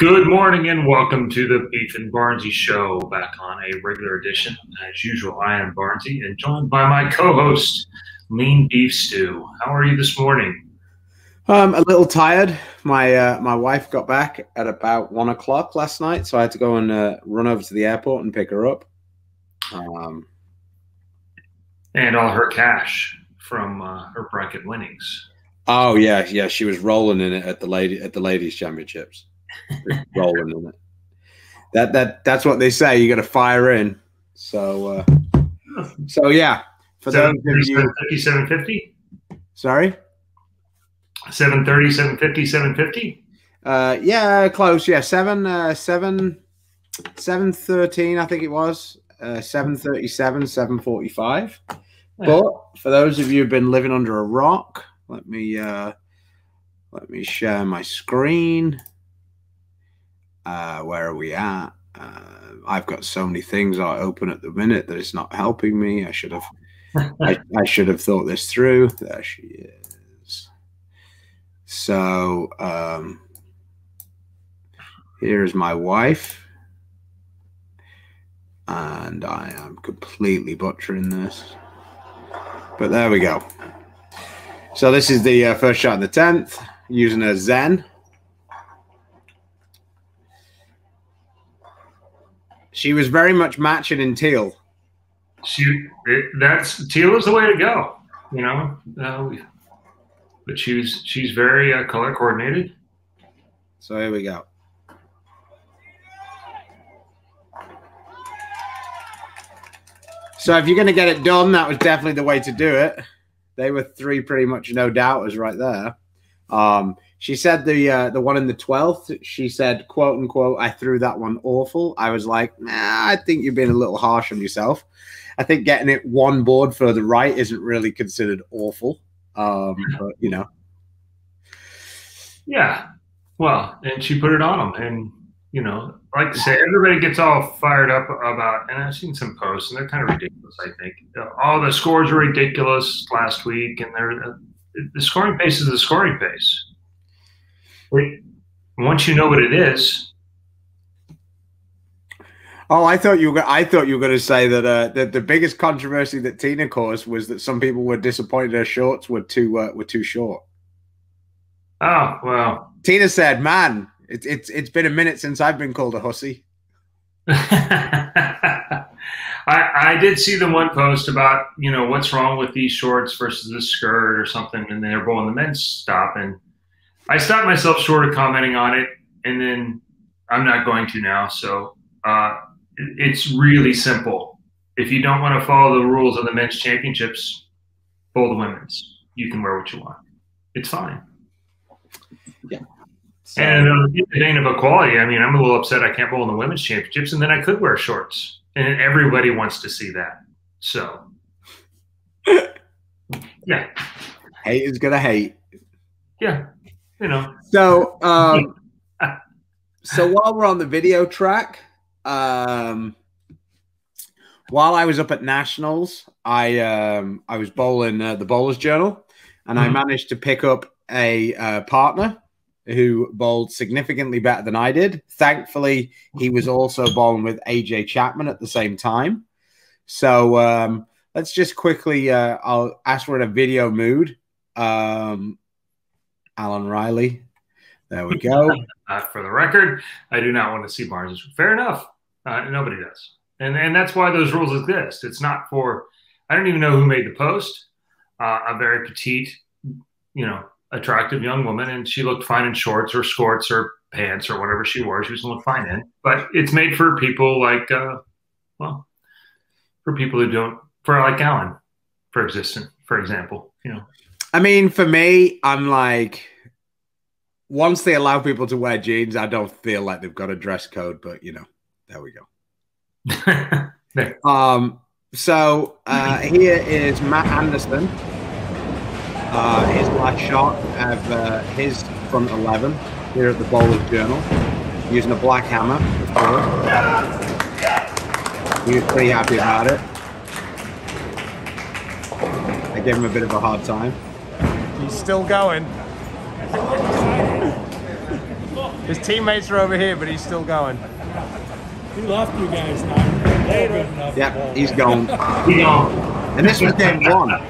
Good morning and welcome to the Beef and Barnzy show, back on a regular edition. As usual, I am Barnzy and joined by my co-host, Lean Beef Stew. How are you this morning? Um, a little tired. My uh, my wife got back at about one o'clock last night, so I had to go and uh, run over to the airport and pick her up. Um, And all her cash from uh, her bracket winnings. oh yeah, yeah, she was rolling in it at the lady at the ladies' championships. Rolling in it. That that that's what they say. You got to fire in. So uh, so yeah. For those of you, 730, 750, sorry. 730, 750, 750. Uh, yeah, close. Yeah, seven, uh, seven, seven thirteen. I think it was uh, seven thirty-seven, seven forty-five. But for those of you who've been living under a rock, let me uh, let me share my screen. Uh, where are we at? Uh, I've got so many things I open at the minute that it's not helping me. I should have, I, I should have thought this through. There she is. So um, here's my wife, and I am completely butchering this. But there we go. So this is the uh, first shot in the tenth using a Zen. She was very much matching in teal. She, it, that's teal is the way to go, you know. Uh, but she's she's very uh, color coordinated. So here we go. So if you're going to get it done, that was definitely the way to do it. They were three pretty much no doubters right there. Um, she said the uh, the one in the twelfth. She said, "quote unquote," I threw that one awful. I was like, nah, I think you're being a little harsh on yourself. I think getting it one board further right isn't really considered awful. Um, but you know, Yeah. Well, and she put it on them, and you know, like I say, everybody gets all fired up about, and I've seen some posts, and they're kind of ridiculous. I think all the scores were ridiculous last week, and they're uh, the scoring pace is the scoring pace. Wait, once you know what it is, Oh, I thought you were. I thought you were going to say that uh, that the biggest controversy that Tina caused was that some people were disappointed her shorts were too uh, were too short. oh well. Tina said, "Man, it's it's it's been a minute since I've been called a hussy." I, I did see the one post about you know what's wrong with these shorts versus the skirt or something, and they're both the men's stop, and I stopped myself short of commenting on it, and then I'm not going to now. So uh, it's really simple. If you don't want to follow the rules of the men's championships, bowl the women's. You can wear what you want. It's fine. So, And the vein of equality, I mean, I'm a little upset I can't bowl in the women's championships, and then I could wear shorts, and everybody wants to see that. So, yeah, hate is gonna hate. yeah, you know, So, um, so while we're on the video track, um, while I was up at nationals, I um, I was bowling uh, the Bowlers Journal, and I Mhm. managed to pick up a uh, partner who bowled significantly better than I did. Thankfully, he was also bowling with AJ Chapman at the same time. So um, let's just quickly. Uh, I'll ask we're in a video mood. Um, Alan Riley. There we go. uh, for the record, I do not want to see Barnes. Fair enough. Uh, nobody does, and and that's why those rules exist. It's not for. I don't even know who made the post. Uh, a very petite, you know, attractive young woman, and she looked fine in shorts or skirts or pants or whatever she wore. She was gonna look fine in. But it's made for people like, uh, well, for people who don't, for like Alan, for existent, for example. You know, I mean, for me, I'm like, once they allow people to wear jeans, I don't feel like they've got a dress code, but you know, there we go. there. Um, so uh, here is Matt Anderson. Uh, his last shot of uh, his front 11 here at the Bowlers Journal using a black hammer, of course. He was pretty happy about it. I gave him a bit of a hard time. He's still going. His teammates are over here, but he's still going. He left you guys now. Later. Yeah, he's gone. He's gone. And this was game one.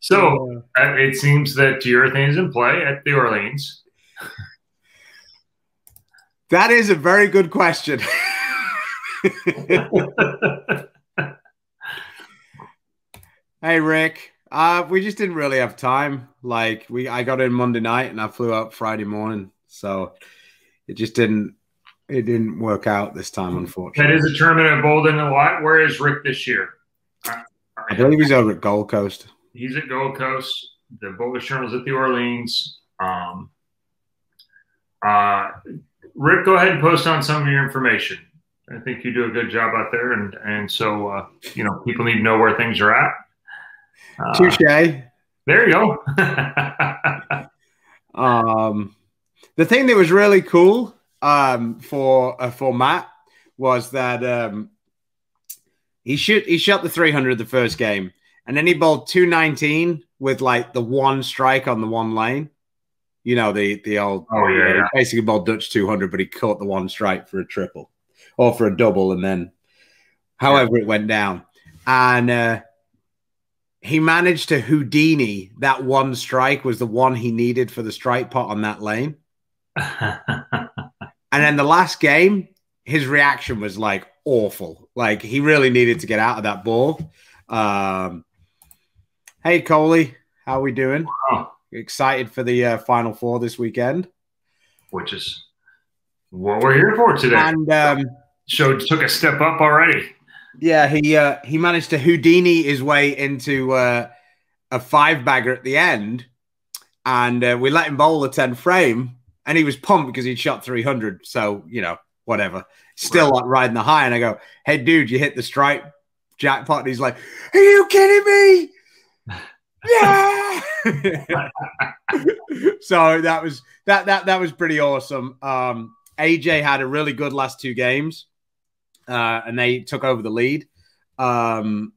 So uh, it seems that urethane is in play at the Orleans. That is a very good question. hey Rick, uh, we just didn't really have time. Like we, I got in Monday night and I flew out Friday morning, so it just didn't. It didn't work out this time, unfortunately. That is a tournament at Bolden a lot. Where is Rick this year? I believe he's over at Gold Coast. He's at Gold Coast. The Bowlers Journal's at the Orleans. Um, uh, Rick, go ahead and post on some of your information. I think you do a good job out there, and and so uh, you know people need to know where things are at. Uh, Touche. there you go. Um, the thing that was really cool um, for uh, for Matt was that um, he shoot he shot the 300 the first game, and then he bowled 219 with like the one strike on the one lane. You know the the old Oh, yeah, yeah. basically bowled Dutch 200, but he caught the one strike for a triple or for a double, and then however it went down, and. uh he managed to Houdini that one strike was the one he needed for the strike pot on that lane. And then the last game, his reaction was like awful. Like he really needed to get out of that ball. Um, hey Coley, how are we doing? Oh, Excited for the uh, final four this weekend? which is what we're here for today. And um, Show took a step up already. Yeah, he uh, he managed to Houdini his way into uh, a five bagger at the end, and uh, we let him bowl the ten frame, and he was pumped because he'd shot three hundred. So you know, whatever. Still Right. like riding the high, and I go, "Hey, dude, you hit the strike jackpot." And he's like, "Are you kidding me?" yeah. so that was that that that was pretty awesome. Um, AJ had a really good last two games, uh, and they took over the lead. Um,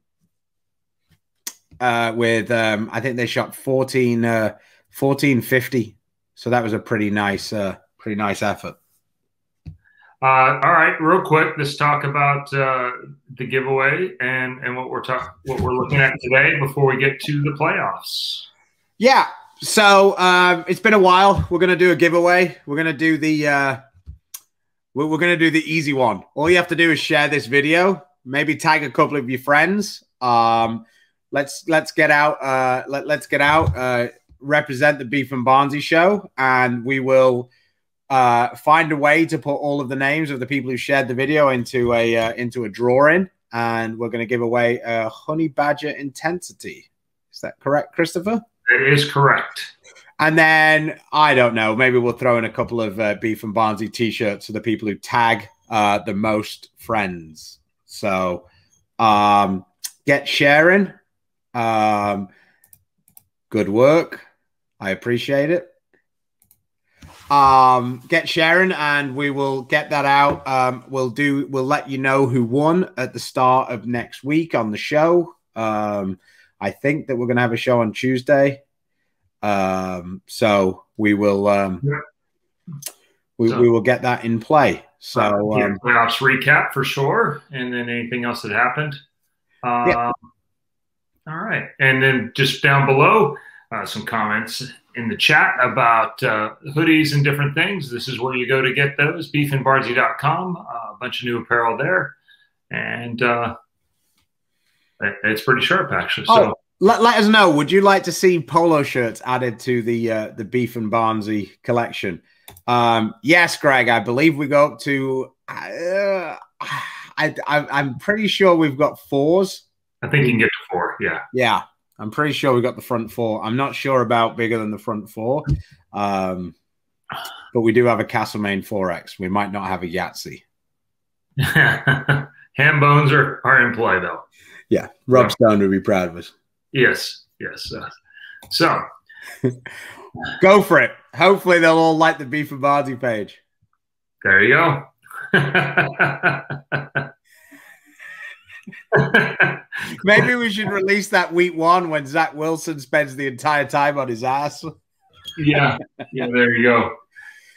uh, with um, I think they shot 14, uh, 1450. So that was a pretty nice, uh, pretty nice effort. Uh, all right, real quick, let's talk about uh, the giveaway and and what we're talking, what we're looking at today before we get to the playoffs. Yeah. So um, it's been a while. We're gonna do a giveaway. We're gonna do the we're, we're gonna do the easy one. All you have to do is share this video. Maybe tag a couple of your friends. Um, let's let's get out. Uh, let, let's get out. Uh, represent the Beef and Barnzy show, and we will uh, find a way to put all of the names of the people who shared the video into a uh, into a drawing, and we're going to give away a honey badger intensity. Is that correct, Christopher? It is correct. And then I don't know, maybe we'll throw in a couple of uh, Beef and Barnzy t-shirts for the people who tag uh, the most friends. So um, get sharing. Um, good work. I appreciate it. Um, get sharing, and we will get that out. Um, we'll do. We'll let you know who won at the start of next week on the show. Um, I think that we're going to have a show on Tuesday. Um, so we will um, Yeah. we, So- we will get that in play. So Uh, yeah, um, playoffs recap for sure, and then anything else that happened. Um, Yeah. All right, and then just down below, uh, some comments in the chat about uh, hoodies and different things. This is where you go to get those. Beefandbarnzy.com. Uh, a bunch of new apparel there, and uh, it's pretty sharp actually. So. Oh, let, let us know. Would you like to see polo shirts added to the uh, the Beef and Barnzy collection? Um, yes, Greg. I believe we go up to. Uh, I, I I'm pretty sure we've got fours. I think you can get to four. Yeah. Yeah, I'm pretty sure we got the front four. I'm not sure about bigger than the front four, um, but we do have a Castlemaine 4X. We might not have a Yahtzee. Ham bones are, are in play though. Yeah, Rob Stone would be proud of us. Yes. Yes. Uh, so Go for it. Hopefully, they'll all like the Beef and Barnzy page. there you go. Maybe we should release that week one when Zach Wilson spends the entire time on his ass. Yeah, yeah. There you go.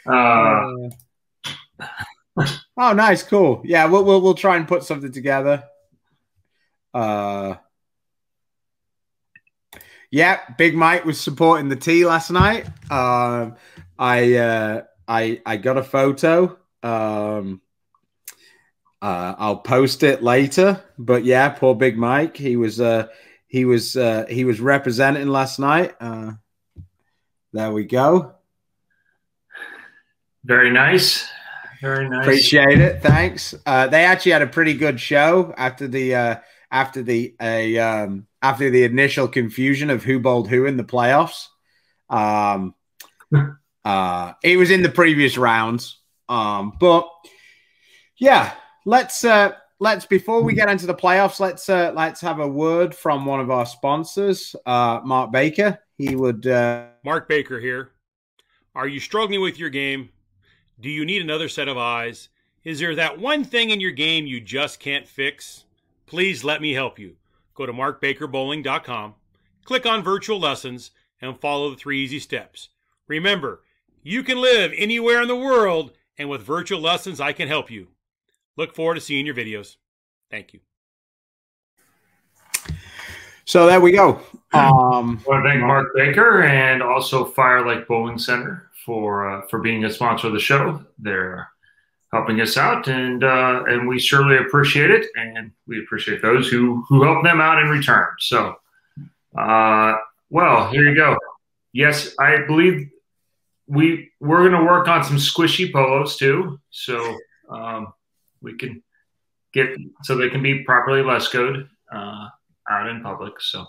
Uh, oh, nice, cool. Yeah, we'll we'll we'll try and put something together. Uh, yeah, Big Mike was supporting the T last night. Um, I uh, I I got a photo. Um, uh, I'll post it later. But yeah, poor Big Mike. He was uh, he was uh, he was representing last night. Uh, there we go. Very nice. Very nice. Appreciate it. Thanks. Uh, they actually had a pretty good show after the uh, after the a um, after the initial confusion of who bowled who in the playoffs. Um, uh, it was in the previous rounds, um, but yeah, let's uh, let's before we get into the playoffs, let's uh, let's have a word from one of our sponsors, uh, Mark Baker. He would. Uh... Mark Baker here. Are you struggling with your game? Do you need another set of eyes? Is there that one thing in your game you just can't fix? Please let me help you. Go to markbakerbowling.com, click on virtual lessons, and follow the three easy steps. Remember, you can live anywhere in the world, and with virtual lessons, I can help you. Look forward to seeing your videos. Thank you. So there we go. Um, I want to thank Mark Baker and also Fire Lake Bowling Center for uh, for being a sponsor of the show. They're helping us out, and uh, and we surely appreciate it, and we appreciate those who who help them out in return. So, uh, well, here you go. Yes, I believe we we're going to work on some squishy polos too. So. Um, we can get so they can be properly Lescoed uh, out in public. So,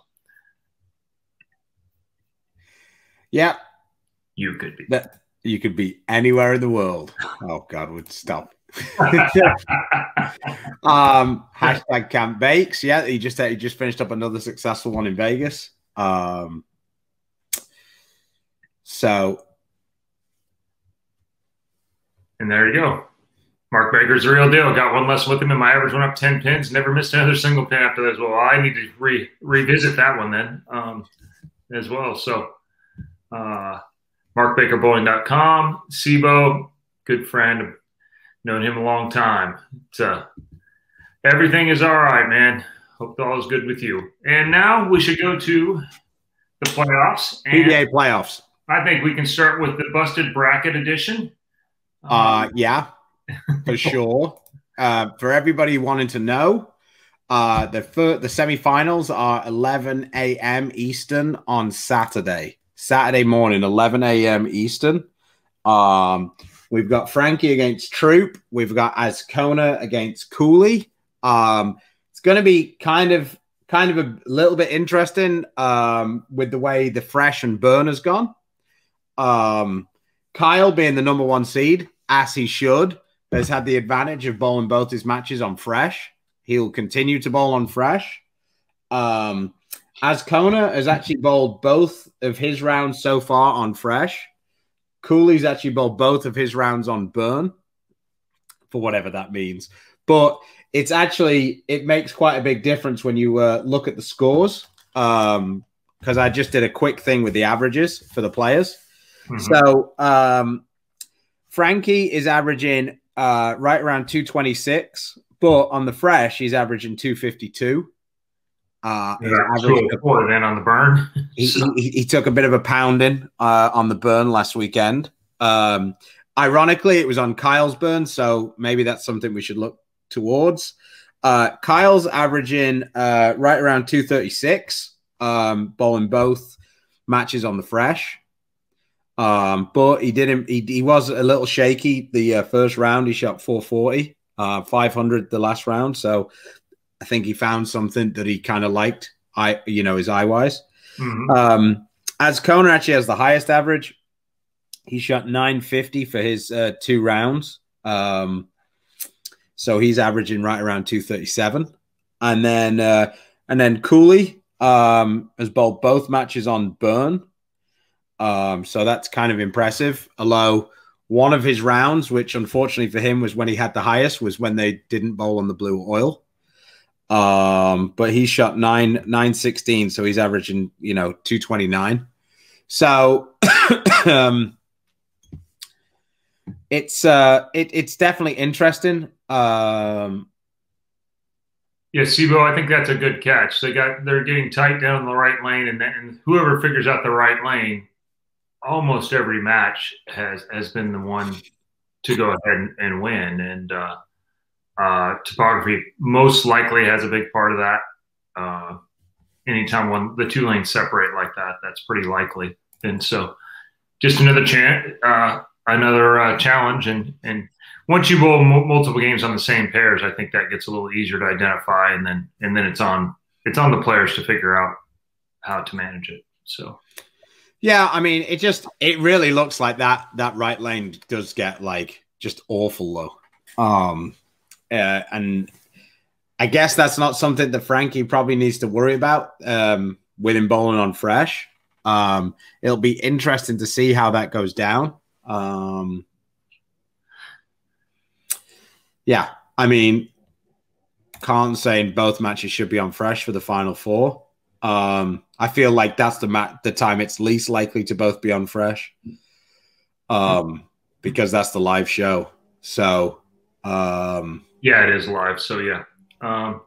yeah, you could be that. You could be anywhere in the world. Oh God, would stop. um, hashtag Camp Bakes. Yeah, he just he just finished up another successful one in Vegas. Um, so, and there you go. Mark Baker's the real deal. Got one less with him, and my average went up 10 pins. Never missed another single pin after that as well. I need to re- revisit that one then um, as well. So, uh, markbakerbowling.com. SIBO, good friend. Known him a long time. Uh, everything is all right, man. Hope all is good with you. And now we should go to the playoffs. And PBA playoffs. I think we can start with the busted bracket edition. Uh, yeah for sure. Uh, for everybody wanting to know, uh, the fir- the semifinals are 11 a.m. Eastern on Saturday. Saturday morning, 11 a.m. Eastern. Um, we've got Frankie against Troup. We've got Azcona against Cooley. Um, it's going to be kind of kind of a little bit interesting um, with the way the fresh and burn has gone. Um, Kyle being the number one seed, as he should has had the advantage of bowling both his matches on fresh. He'll continue to bowl on fresh. Um, Azcona has actually bowled both of his rounds so far on fresh. Cooley's actually bowled both of his rounds on burn, for whatever that means. But it's actually it makes quite a big difference when you uh, look at the scores. Um, because I just did a quick thing with the averages for the players. Mm-hmm. So um, Frankie is averaging uh, right around 226, but on the fresh, he's averaging 252. Uh, yeah, then on the burn. he, he, he, took a bit of a pounding uh, on the burn last weekend. Um, ironically, it was on Kyle's burn, so maybe that's something we should look towards. Uh, Kyle's averaging uh, right around 236, um, bowling both matches on the fresh. Um, but he didn't. He, he was a little shaky the uh, first round. He shot 440, uh, 500 the last round. So I think he found something that he kind of liked. I, you know, his eye wise. Mm-hmm. Um, Azcona actually has the highest average. He shot 950 for his uh, two rounds. Um, so he's averaging right around 237. And then uh, and then Cooley um, has bowled both matches on burn. Um, so that's kind of impressive. Although one of his rounds, which unfortunately for him was when he had the highest, was when they didn't bowl on the blue oil. Um, but he shot nine nine sixteen, so he's averaging you know two twenty nine. So um, it's uh it, it's definitely interesting. Um, yeah, Sibo, I think that's a good catch. They got they're getting tight down the right lane, and, and whoever figures out the right lane, almost every match has has been the one to go ahead and, and win. And uh, uh, topography most likely has a big part of that. Uh, anytime when the two lanes separate like that, that's pretty likely. And so, just another chance, uh, another uh, challenge, and and once you bowl m- multiple games on the same pairs, I think that gets a little easier to identify, and then and then it's on it's on the players to figure out how to manage it. So. Yeah, I mean, it just it really looks like that that right lane does get like just awful low. Um uh, and I guess that's not something that Frankie probably needs to worry about um, with him bowling on fresh. Um, it'll be interesting to see how that goes down. Um, yeah, I mean, can't say in both matches should be on fresh for the final four. Um, I feel like that's the mat the time it's least likely to both be on fresh, um, because that's the live show. So, um, yeah, it is live. So yeah, um,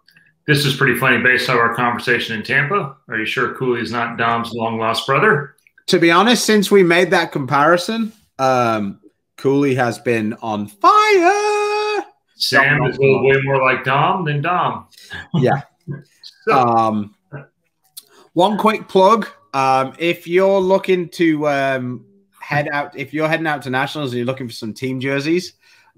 this is pretty funny based on our conversation in Tampa. Are you sure Cooley is not Dom's long lost brother? To be honest, since we made that comparison, um, Cooley has been on fire. Sam is way more like Dom than Dom. Yeah. so. Um, one quick plug. Um, if you're looking to um, head out, if you're heading out to nationals and you're looking for some team jerseys,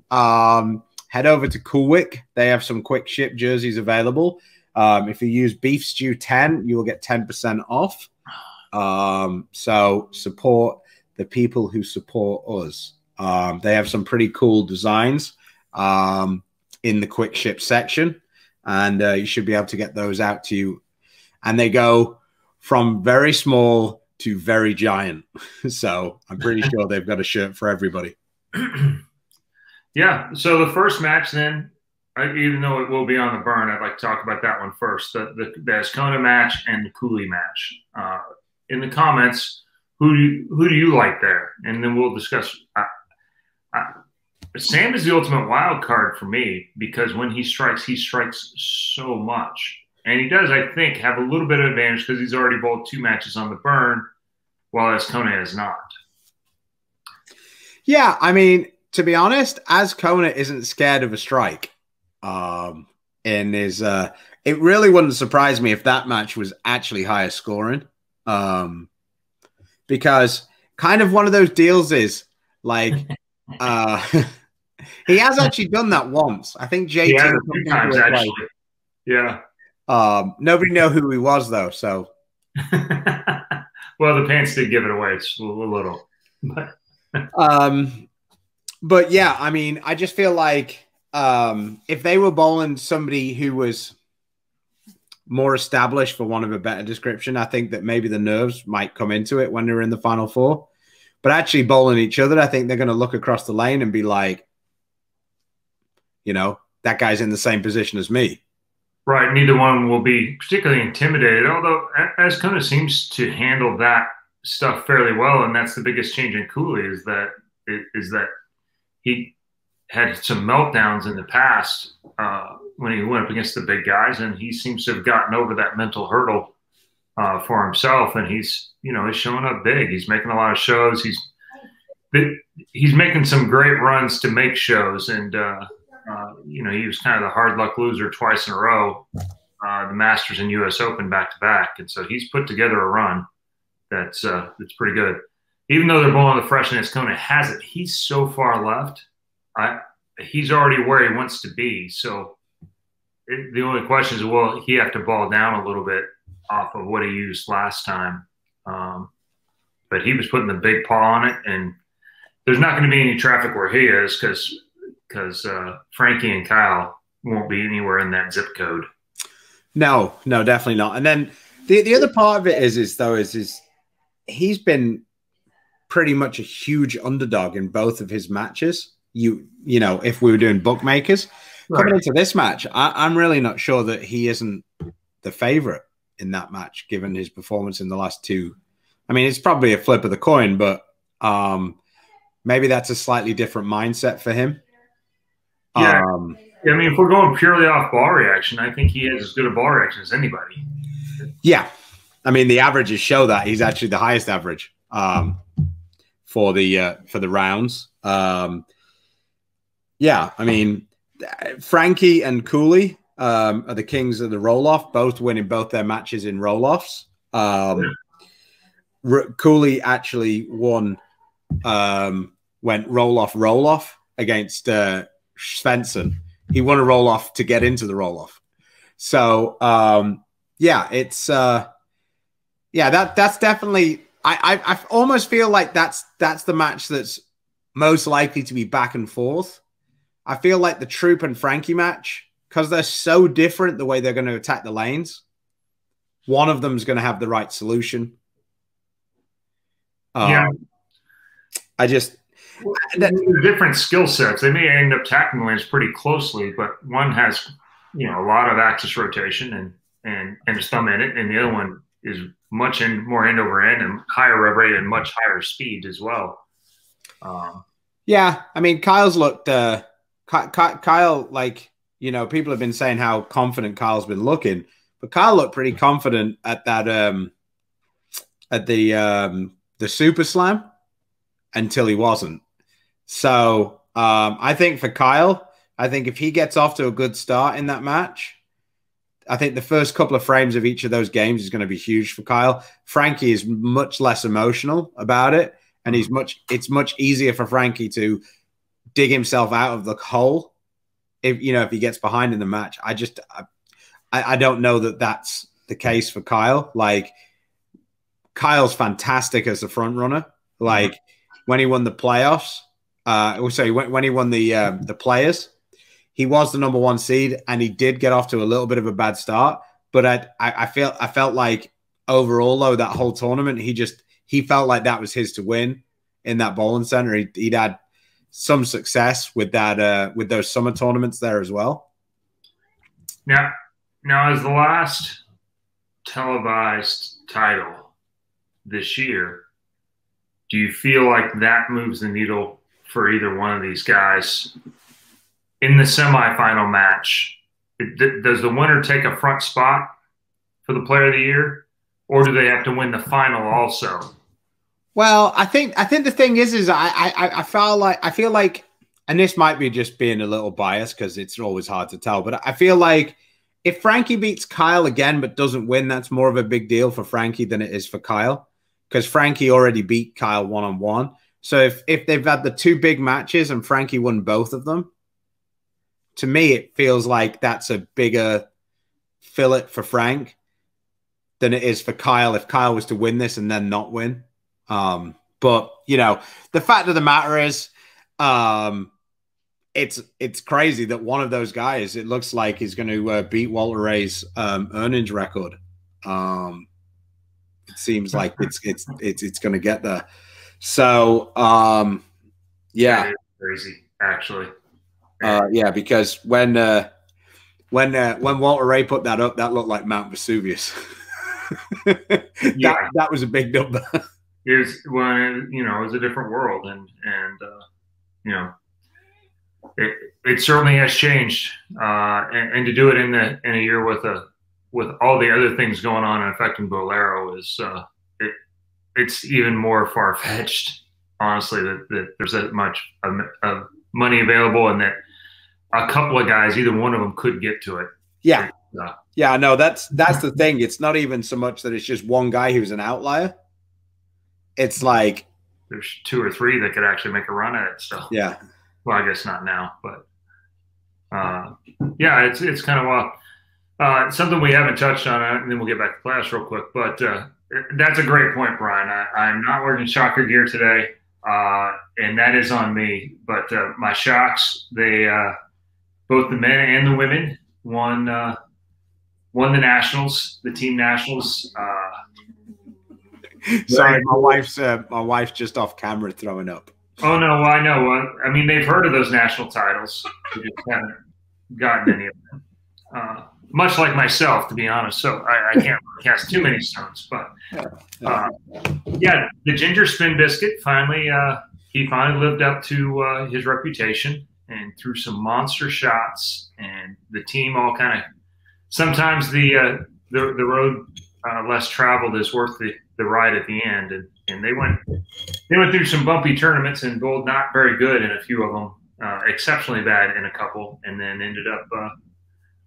um, head over to Coolwick. They have some quick ship jerseys available. Um, if you use Beef Stew 10, you will get 10% off. Um, so support the people who support us. Um, they have some pretty cool designs um, in the quick ship section, and uh, you should be able to get those out to you. And they go from very small to very giant. so I'm pretty sure they've got a shirt for everybody. Yeah. So the first match, then, even though it will be on the burn, I'd like to talk about that one first. The the, the Azcona match and the Cooley match. Uh, in the comments, who do you, who do you like there? And then we'll discuss. Sam is the ultimate wild card for me because when he strikes, he strikes so much, and he does, I think, have a little bit of advantage because he's already bowled two matches on the burn, while Azcona has not. Yeah, I mean, to be honest, Azcona isn't scared of a strike, um, and is uh, it really wouldn't surprise me if that match was actually higher scoring, um, because kind of one of those deals is like, uh, he has actually done that once. I think JT yeah, times actually. Yeah. Um, nobody know who he was though, so. well, the pants did give it away. It's a little. But. um, but yeah, I mean, I just feel like um, if they were bowling somebody who was more established, for one of a better description, I think that maybe the nerves might come into it when they're in the final four. But actually, bowling each other, I think they're going to look across the lane and be like, you know, that guy's in the same position as me. Right. Neither one will be particularly intimidated, although Azcona seems to handle that stuff fairly well. And that's the biggest change in Cooley is that is that he had some meltdowns in the past uh, when he went up against the big guys, and he seems to have gotten over that mental hurdle uh, for himself. And he's, you know, he's showing up big. He's making a lot of shows. He's he's making some great runs to make shows, and uh, uh you know, he was kind of the hard luck loser twice in a row, uh, the Masters and U.S. Open back to back, and so he's put together a run that's uh, that's pretty good even though they're bowling the fresh Azcona has it, he's so far left. I, he's already where he wants to be. So it, the only question is, will he have to ball down a little bit off of what he used last time? Um, but he was putting the big paw on it, and there's not going to be any traffic where he is because because uh, Frankie and Kyle won't be anywhere in that zip code. No, no, definitely not. And then the the other part of it is is though is is he's been pretty much a huge underdog in both of his matches. You you know, if we were doing bookmakers, coming into this match, I, am really not sure that he isn't the favorite in that match, given his performance in the last two. I mean, it's probably a flip of the coin, but um, maybe that's a slightly different mindset for him. Yeah. Um, I mean, if we're going purely off ball reaction, I think he has as good a ball reaction as anybody. Yeah. I mean, the averages show that he's actually the highest average um, for the uh, for the rounds. Um, yeah, I mean, Frankie and Cooley um, are the kings of the roll off, both winning both their matches in roll offs. Um, Cooley actually won, um, went roll off, roll off against uh, Svensson. He won a roll off to get into the roll off. So, um, yeah, it's, uh, yeah, that that's definitely. I, I I almost feel like that's that's the match that's most likely to be back and forth. I feel like the Troup and Frankie match because they're so different the way they're going to attack the lanes. One of them is going to have the right solution. Um, yeah, I just that, different skill sets. They may end up attacking the lanes pretty closely, but one has you know a lot of axis rotation and and and a thumb in it, and the other one is much in, more end over end and higher rev rate and much higher speed as well. Um, yeah, I mean, Kyle's looked. Uh, Kyle, like you know, people have been saying how confident Kyle's been looking, but Kyle looked pretty confident at that um, at the um, the Super Slam until he wasn't. So um, I think for Kyle, I think if he gets off to a good start in that match, I think the first couple of frames of each of those games is going to be huge for Kyle. Frankie is much less emotional about it, and he's much. It's much easier for Frankie to dig himself out of the hole if you know if he gets behind in the match. I just I, I don't know that that's the case for Kyle. Like Kyle's fantastic as a front runner. Like when he won the playoffs, uh, oh, sorry, when, when he won the uh, the players, he was the number one seed, and he did get off to a little bit of a bad start. But I, I, I feel I felt like overall though that whole tournament, he just he felt like that was his to win in that bowling center. He, would had some success with that uh, with those summer tournaments there as well. Now, now as the last televised title this year, do you feel like that moves the needle for either one of these guys in the semifinal match? Does the winner take a front spot for the player of the year, or do they have to win the final also? Well, I think I think the thing is, is I I I feel like I feel like, and this might be just being a little biased because it's always hard to tell, but I feel like if Frankie beats Kyle again but doesn't win, that's more of a big deal for Frankie than it is for Kyle because Frankie already beat Kyle one on one. So if if they've had the two big matches and Frankie won both of them, to me it feels like that's a bigger fillet for Frank than it is for Kyle if Kyle was to win this and then not win. Um, but you know, the fact of the matter is, um, it's it's crazy that one of those guys it looks like is going to uh, beat Walter Ray's um, earnings record. Um, it seems like it's it's it's it's going to get there. So um, yeah, crazy actually. Uh, yeah, because when uh, when uh, when Walter Ray put that up, that looked like Mount Vesuvius. that, yeah. that was a big number is when you know it was a different world and and uh, you know it, it certainly has changed uh, and, and, to do it in the in a year with a with all the other things going on and affecting Bolero is uh, it it's even more far fetched honestly that, that there's that much of, of money available and that a couple of guys either one of them could get to it yeah yeah no that's that's the thing it's not even so much that it's just one guy who's an outlier it's like there's two or three that could actually make a run at it. So yeah. Well, I guess not now, but uh, yeah, it's it's kind of wild. Uh, something we haven't touched on, uh, and then we'll get back to class real quick. But uh, that's a great point, Brian. I, am not wearing shocker gear today, uh, and that is on me. But uh, my shocks, they both the men and the women won won the nationals, the team nationals. Sorry, my wife's uh, my wife's just off camera throwing up. Oh no, well, I know. I mean, they've heard of those national titles. They just haven't gotten any of them. Uh, much like myself, to be honest. So I, I can't cast too many stones. But uh, yeah, the ginger spin biscuit finally, uh, he finally lived up to uh, his reputation and threw some monster shots. And the team all kind of sometimes the uh, the the road uh, less traveled is worth the, the ride at the end. And, and they went they went through some bumpy tournaments and bowled not very good in a few of them, uh, exceptionally bad in a couple, and then ended up uh,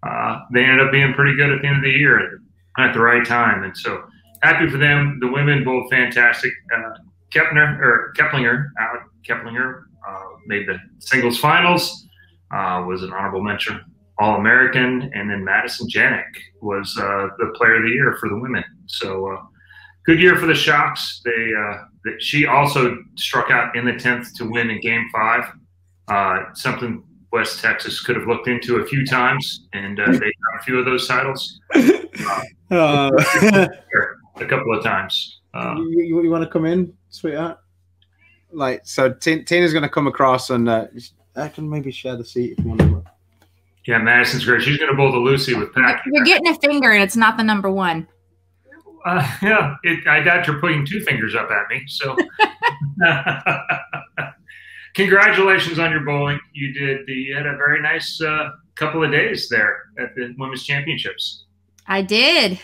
uh, they ended up being pretty good at the end of the year at the right time. And so happy for them. The women bowled fantastic. Uh, Kepner or Keplinger, out Keplinger made the singles finals. Uh, was an honorable mention All American, and then Madison Janik was uh, the player of the year for the women. So uh, good year for the Shocks. They, she also struck out in the tenth to win in Game Five. something West Texas could have looked into a few times, and uh, they got a few of those titles. Uh, a couple of times. Uh, you, you, you, want to come in, sweetheart? Like, so T- Tina's going to come across, and uh, I can maybe share the seat if you want to. Yeah, Madison's great. She's going to bowl the Lucy with Pat. You're getting a finger, and it's not the number one. Uh, yeah, it, I doubt you're putting two fingers up at me. So, congratulations on your bowling. You did. The, you had a very nice uh, couple of days there at the women's championships. I did.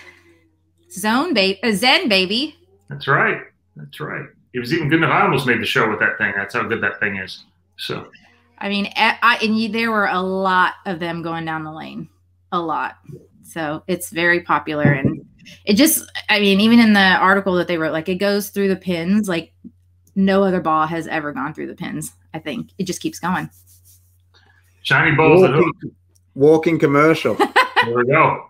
Zone baby, uh, Zen baby. That's right. That's right. It was even good enough. I almost made the show with that thing. That's how good that thing is. So. I mean, I, and you, there were a lot of them going down the lane, a lot. So it's very popular, and it just, I mean, even in the article that they wrote, like it goes through the pins, like no other ball has ever gone through the pins. I think it just keeps going. Shiny balls walking, walking commercial. there we go.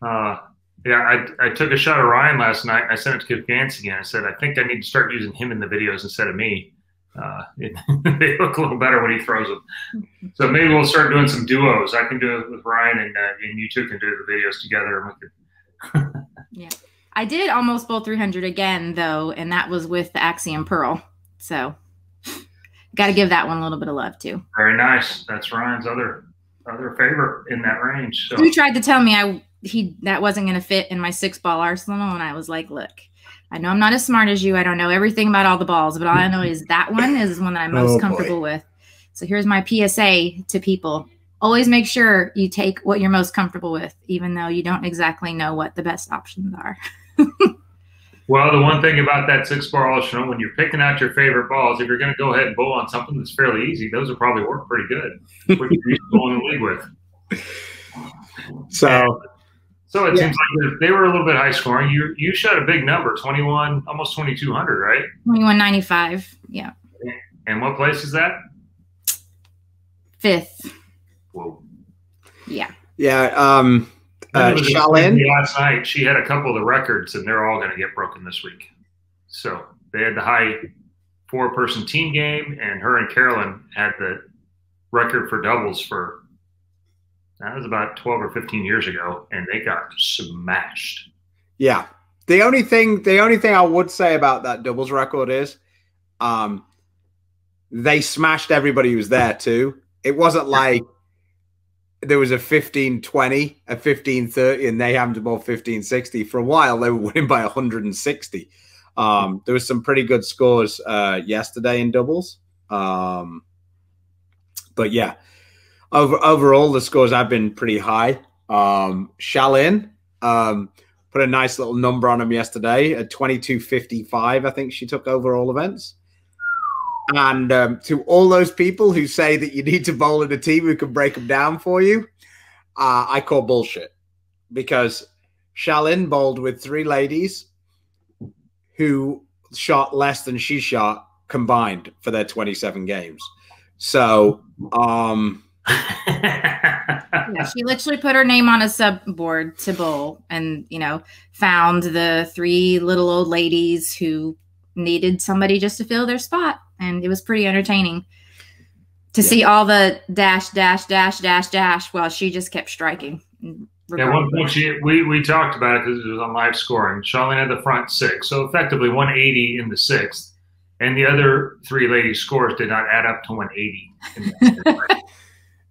Uh, yeah, I, I took a shot of Ryan last night. I sent it to Gans again. I said, I think I need to start using him in the videos instead of me. Uh, it, they look a little better when he throws them. So maybe we'll start doing some duos. I can do it with Ryan, and, uh, and you two can do the videos together. yeah, I did almost bowl 300 again though, and that was with the Axiom Pearl. So got to give that one a little bit of love too. Very nice. That's Ryan's other other favorite in that range. So. He tried to tell me I he that wasn't going to fit in my six ball arsenal, and I was like, look. I know I'm not as smart as you. I don't know everything about all the balls, but all I know is that one is one that I'm oh, most oh, comfortable boy. with. So here's my PSA to people. Always make sure you take what you're most comfortable with, even though you don't exactly know what the best options are. Well, the one thing about that six ball arsenal, when you're picking out your favorite balls, if you're going to go ahead and bowl on something that's fairly easy, those will probably work pretty good. What you're bowling the league with. So, and, so it yeah. seems like they were a little bit high scoring. You you shot a big number, twenty one, almost twenty two hundred, right? Twenty one ninety five. Yeah. And what place is that? Fifth. Whoa. Yeah. Yeah. Um, uh, last night, she had a couple of the records, and they're all going to get broken this week. So they had the high four-person team game, and her and Carolyn had the record for doubles for that was about 12 or 15 years ago and they got smashed yeah the only thing the only thing i would say about that doubles record is um they smashed everybody who was there too it wasn't like there was a 1520, a 1530, and they happened to bowl 1560. For a while, they were winning by 160. Um, there was some pretty good scores uh, yesterday in doubles. Um, but yeah, over, overall, the scores have been pretty high. Um, Shalin um, put a nice little number on them yesterday at 2255. I think she took over all events. And um, to all those people who say that you need to bowl in a team who can break them down for you, uh, I call bullshit because Shalin bowled with three ladies who shot less than she shot combined for their 27 games. So, um, yeah, she literally put her name on a sub board to bowl and, you know, found the three little old ladies who needed somebody just to fill their spot and it was pretty entertaining to yeah. see all the dash, dash, dash, dash, dash while she just kept striking. At one point, she, we, we talked about it because it was on live scoring. Charlene had the front six, so effectively 180 in the sixth, and the other three ladies' scores did not add up to 180.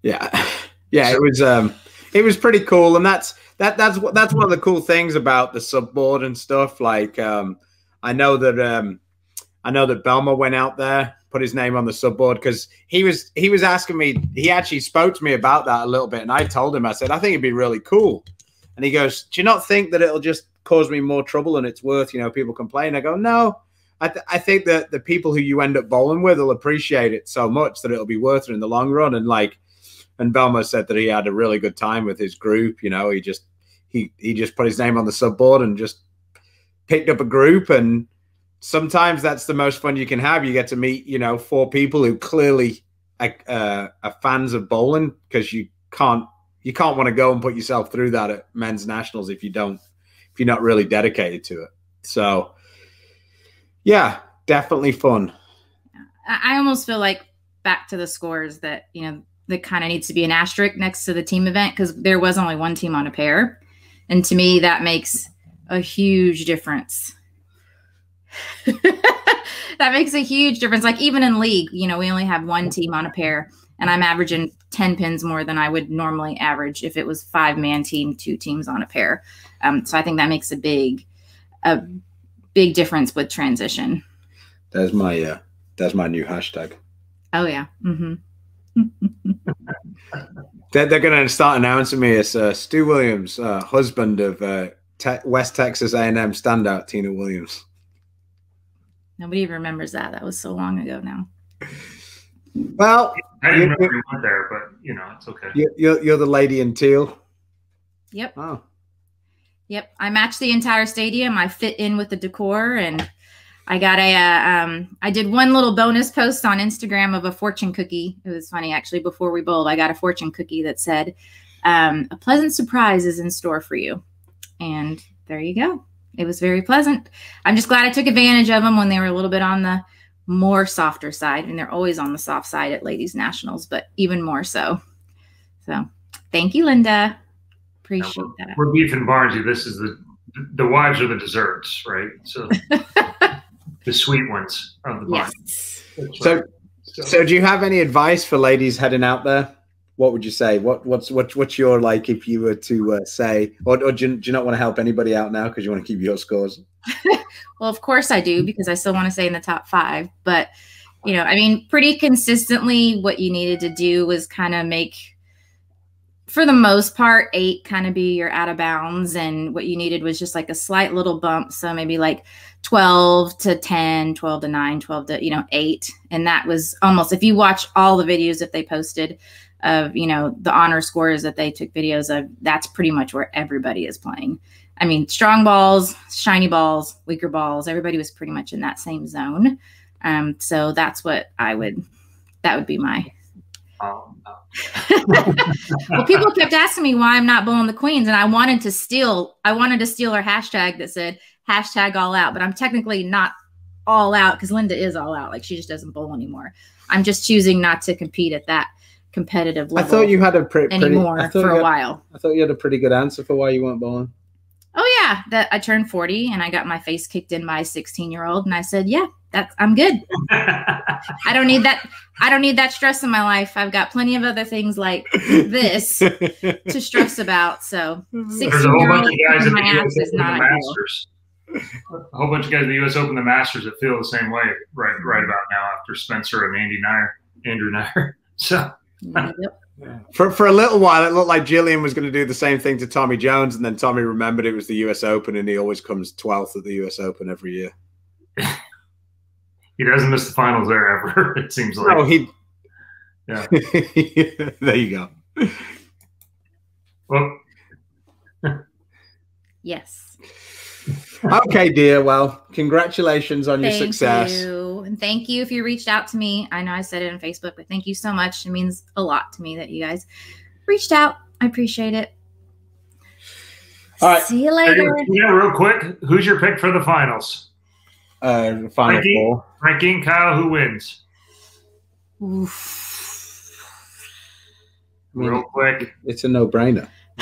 yeah. Yeah, it was um it was pretty cool and that's that that's what that's one of the cool things about the sub board and stuff like um I know that um I know that Belma went out there put his name on the sub board because he was he was asking me he actually spoke to me about that a little bit and I told him I said I think it'd be really cool. And he goes do you not think that it'll just cause me more trouble and it's worth you know people complain I go no. I, th- I think that the people who you end up bowling with will appreciate it so much that it'll be worth it in the long run. And like and Belmo said that he had a really good time with his group. You know, he just he he just put his name on the sub board and just picked up a group. And sometimes that's the most fun you can have. You get to meet you know four people who clearly uh, are fans of bowling because you can't you can't want to go and put yourself through that at men's nationals if you don't if you're not really dedicated to it. So yeah, definitely fun. I almost feel like back to the scores that you know that kind of needs to be an asterisk next to the team event because there was only one team on a pair. And to me, that makes a huge difference. that makes a huge difference. Like even in league, you know, we only have one team on a pair, and I'm averaging 10 pins more than I would normally average if it was five man team, two teams on a pair. Um, so I think that makes a big, a big difference with transition. That's my, uh, that's my new hashtag. Oh yeah. Mm-hmm they're, they're going to start announcing me as uh, Stu Williams, uh, husband of uh, te- West Texas A&M standout Tina Williams. Nobody even remembers that. That was so long ago now. Well, I didn't remember you went there, but you know it's okay. You're, you're the lady in teal. Yep. Oh. Yep. I match the entire stadium. I fit in with the decor and I got a, uh, um, I did one little bonus post on Instagram of a fortune cookie. It was funny actually. Before we bowled, I got a fortune cookie that said, um, "A pleasant surprise is in store for you," and there you go. It was very pleasant. I'm just glad I took advantage of them when they were a little bit on the more softer side, and they're always on the soft side at Ladies Nationals, but even more so. So, thank you, Linda. Appreciate we're, that. We're beef and Barnzy. This is the the wives are the desserts, right? So. the sweet ones of the bunch. Yes. So, so, so, do you have any advice for ladies heading out there? What would you say? What what's what, what's your like if you were to uh, say, or, or do, you, do you not want to help anybody out now because you want to keep your scores? well, of course I do because I still want to stay in the top five. But you know, I mean, pretty consistently, what you needed to do was kind of make for the most part, eight kind of be your out of bounds. And what you needed was just like a slight little bump. So maybe like 12 to 10, 12 to 9, 12 to, you know, eight. And that was almost, if you watch all the videos that they posted of, you know, the honor scores that they took videos of, that's pretty much where everybody is playing. I mean, strong balls, shiny balls, weaker balls, everybody was pretty much in that same zone. Um, so that's what I would, that would be my um, well, people kept asking me why I'm not bowling the queens, and I wanted to steal. I wanted to steal her hashtag that said hashtag all out, but I'm technically not all out because Linda is all out. Like she just doesn't bowl anymore. I'm just choosing not to compete at that competitive level. I thought you had a pre- pretty anymore for a had, while. I thought you had a pretty good answer for why you weren't bowling. Oh yeah, that I turned 40 and I got my face kicked in by a 16 year old, and I said, "Yeah, that's I'm good. I don't need that. I don't need that stress in my life. I've got plenty of other things like this to stress about. So, there's a whole bunch of guys at the US Open the Masters. A whole bunch of guys at the U.S. Open the Masters that feel the same way right right about now after Spencer and Andy Nair, Andrew Nair. So. Yep. For for a little while, it looked like Jillian was going to do the same thing to Tommy Jones, and then Tommy remembered it was the U.S. Open, and he always comes twelfth at the U.S. Open every year. He doesn't miss the finals there ever. It seems like. Oh, he. Yeah. there you go. Well. yes. Okay, dear. Well, congratulations on thank your success. Thank you. And thank you if you reached out to me. I know I said it on Facebook, but thank you so much. It means a lot to me that you guys reached out. I appreciate it. All right. See you later. Yeah, real quick. Who's your pick for the finals? Uh, final Frankie, four. Ranking Kyle, who wins? Oof. I mean, Real quick. It's a no-brainer.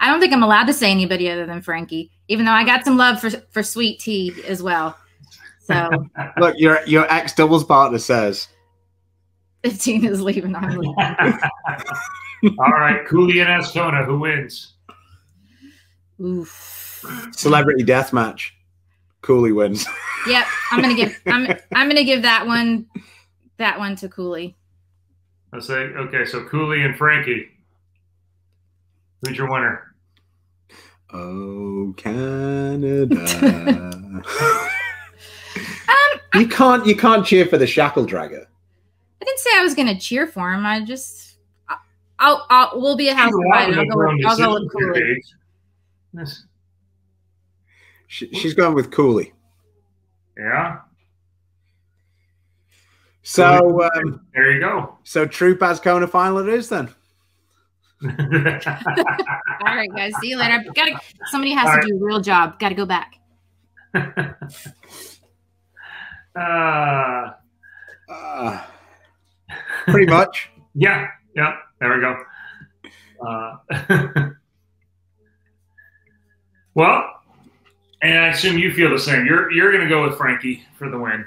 I don't think I'm allowed to say anybody other than Frankie, even though I got some love for for Sweet Tea as well. So Look, your your ex doubles partner says 15 is leaving. I'm leaving. All right, Cooley and Azcona, who wins? Oof. Celebrity death match. Cooley wins. Yep, I'm gonna give I'm I'm gonna give that one that one to Cooley. Let's say okay, so Cooley and Frankie. Who's your winner? Oh, Canada. Um, you can't you can't cheer for the shackle dragger. I didn't say I was gonna cheer for him. I just I'll, I'll we'll be a house divided. I'll go with, I'll go with Cooley. Yes. She, she's going with Cooley. Yeah. So um, there you go. So Troup as Kona final it is then. All right, guys. See you later. I've gotta. Somebody has All to right. do a real job. Got to go back. uh, uh, pretty much. yeah. Yeah. There we go. Uh, well, and I assume you feel the same. You're you're going to go with Frankie for the win.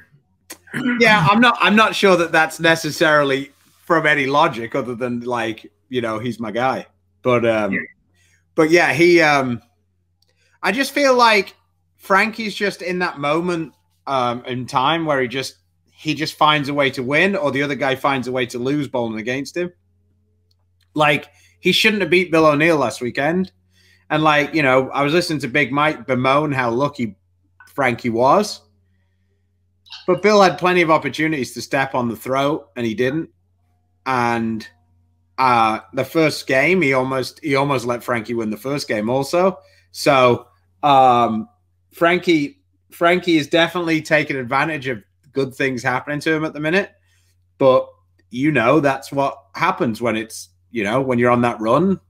yeah, I'm not. I'm not sure that that's necessarily from any logic other than like you know he's my guy. But um, yeah. but yeah, he. Um, I just feel like Frankie's just in that moment um, in time where he just he just finds a way to win, or the other guy finds a way to lose bowling against him. Like he shouldn't have beat Bill O'Neill last weekend. And like, you know, I was listening to Big Mike bemoan how lucky Frankie was. But Bill had plenty of opportunities to step on the throat and he didn't. And uh the first game he almost he almost let Frankie win the first game also. So um Frankie Frankie is definitely taking advantage of good things happening to him at the minute. But you know that's what happens when it's you know when you're on that run.